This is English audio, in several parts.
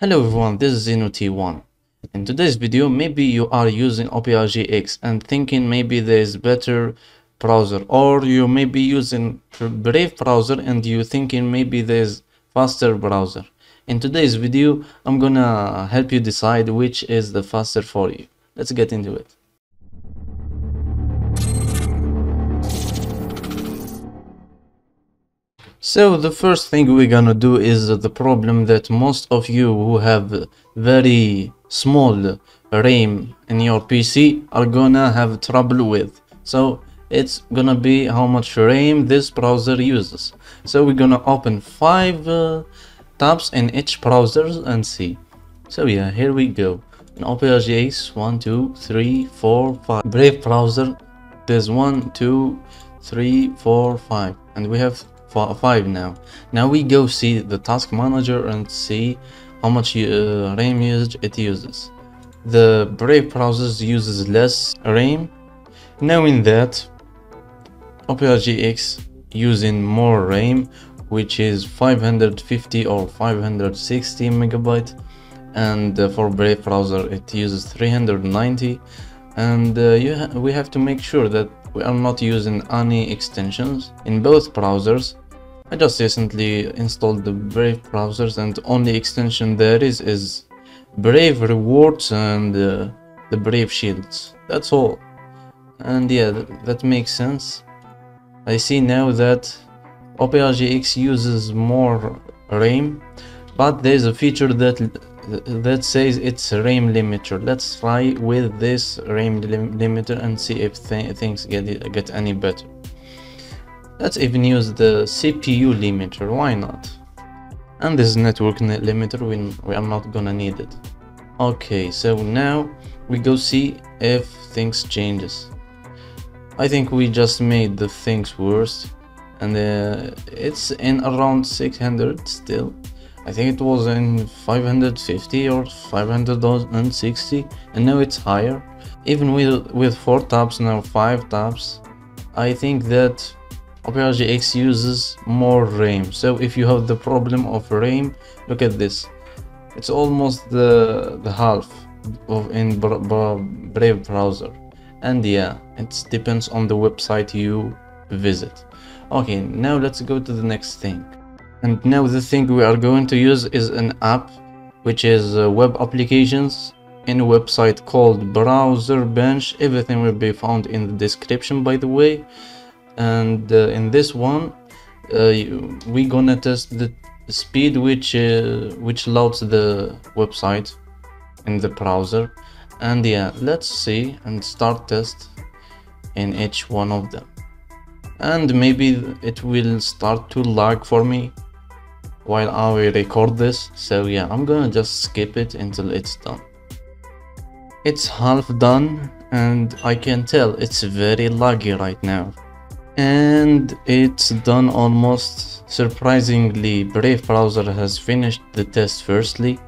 Hello everyone, this is ZinoT1. In today's video, maybe you are using Opera GX and thinking maybe there is better browser or you may be using Brave browser and you thinking maybe there's faster browser. In today's video, I'm gonna help you decide which is the faster for you. Let's get into it. So the first thing we're gonna do is the problem that most of you who have very small RAM in your PC are gonna have trouble with. So it's gonna be how much RAM this browser uses. So we're gonna open five uh, tabs in each browser and see. So yeah, here we go. In Opera GX, one, two, three, four, five. Brave browser, there's one, two, three, four, five, and we have 5 now. Now we go see the task manager and see how much uh, RAM usage it uses. The Brave browser uses less RAM. Knowing that Opera GX using more RAM which is 550 or 560 megabyte and uh, for Brave browser it uses 390 and uh, ha we have to make sure that we are not using any extensions in both browsers I just recently installed the Brave browsers and the only extension there is is Brave rewards and uh, the Brave shields. That's all. And yeah, th that makes sense. I see now that Opera GX uses more RAM, but there's a feature that that says it's RAM limiter. Let's try with this RAM lim limiter and see if th things get get any better. Let's even use the CPU limiter, why not? And this network limiter, we, we are not gonna need it. Okay, so now we go see if things changes. I think we just made the things worse and uh, it's in around 600 still. I think it was in 550 or 560 and now it's higher. Even with, with 4 tabs now 5 tabs, I think that Opera GX uses more RAM. So if you have the problem of RAM, look at this. It's almost the, the half of in Brave browser. And yeah, it depends on the website you visit. Okay, now let's go to the next thing. And now the thing we are going to use is an app, which is uh, web applications in a website called Browser Bench. Everything will be found in the description, by the way. And uh, in this one uh, we gonna test the speed which uh, which loads the website in the browser. And yeah let's see and start test in each one of them. And maybe it will start to lag for me while I will record this so yeah I'm gonna just skip it until it's done. It's half done and I can tell it's very laggy right now. And it's done almost surprisingly brave. Browser has finished the test firstly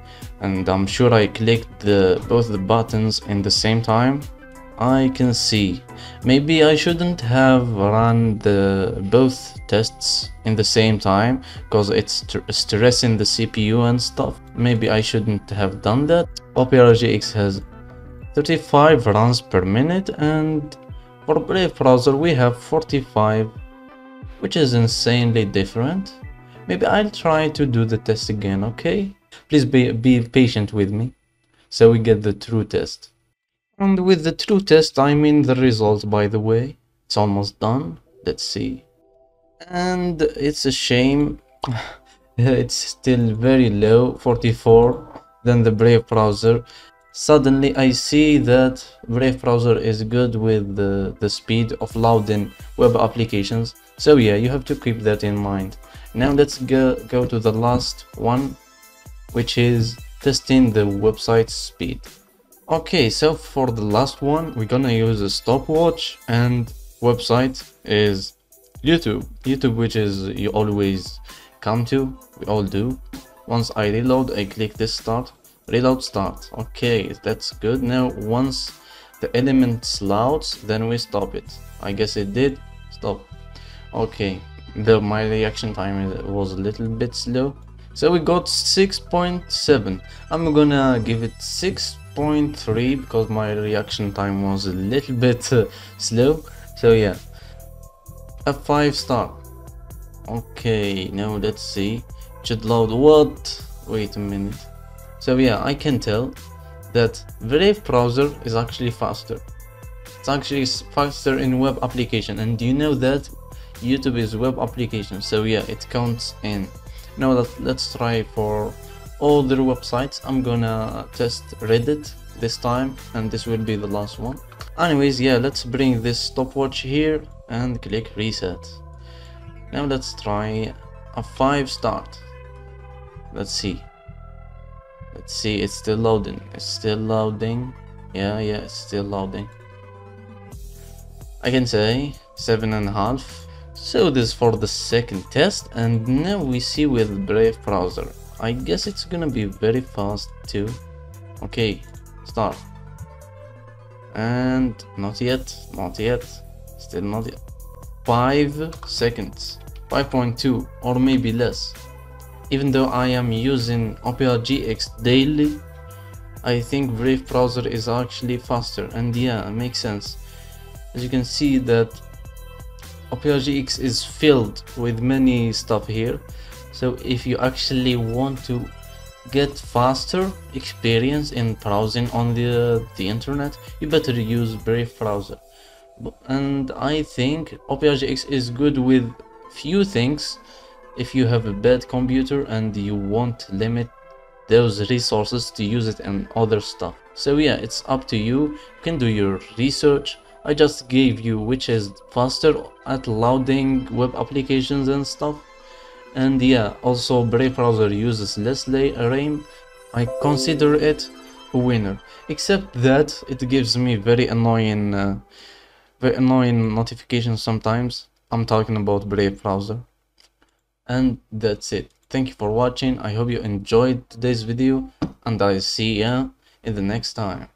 and i'm sure i clicked the both the buttons in the same time i can see maybe i shouldn't have run the both tests in the same time because it's stressing the cpu and stuff maybe i shouldn't have done that Opera GX has 35 runs per minute and for Brave browser we have 45, which is insanely different. Maybe I'll try to do the test again, okay? Please be, be patient with me, so we get the true test. And with the true test, I mean the result, by the way. It's almost done. Let's see. And it's a shame. it's still very low, 44, than the Brave browser. Suddenly I see that Brave browser is good with the, the speed of loading web applications. So yeah, you have to keep that in mind. Now let's go, go to the last one, which is testing the website speed. Okay, so for the last one, we're gonna use a stopwatch and website is YouTube. YouTube, which is you always come to, we all do. Once I reload, I click this start. Reload start. Okay that's good. Now once the element loads then we stop it. I guess it did stop. Okay the my reaction time was a little bit slow So we got 6.7. I'm gonna give it 6.3 because my reaction time was a little bit uh, slow. So yeah, a 5 star. Okay, now let's see. Should load what? Wait a minute. So yeah, I can tell that Brave browser is actually faster. It's actually faster in web application and do you know that YouTube is web application so yeah it counts in. Now that let's try for other websites. I'm gonna test Reddit this time and this will be the last one. Anyways yeah let's bring this stopwatch here and click reset. Now let's try a 5 start. Let's see. Let's see, it's still loading. It's still loading. Yeah, yeah, it's still loading. I can say seven and a half. So this for the second test and now we see with Brave browser. I guess it's gonna be very fast too. Okay, start. And not yet, not yet, still not yet. 5 seconds, 5.2 or maybe less even though I am using Opera GX daily I think Brave browser is actually faster and yeah makes sense as you can see that Opera GX is filled with many stuff here. So if you actually want to get faster experience in browsing on the, the internet you better use Brave browser. And I think Opera GX is good with few things. If you have a bad computer and you want to limit those resources to use it and other stuff. So yeah it's up to you. You can do your research i just gave you which is faster at loading web applications and stuff. And yeah also brave browser uses less ram i consider it a winner. Except that it gives me very annoying uh, very annoying notifications sometimes. I'm talking about brave browser. And that's it. Thank you for watching. I hope you enjoyed today's video and i see ya in the next time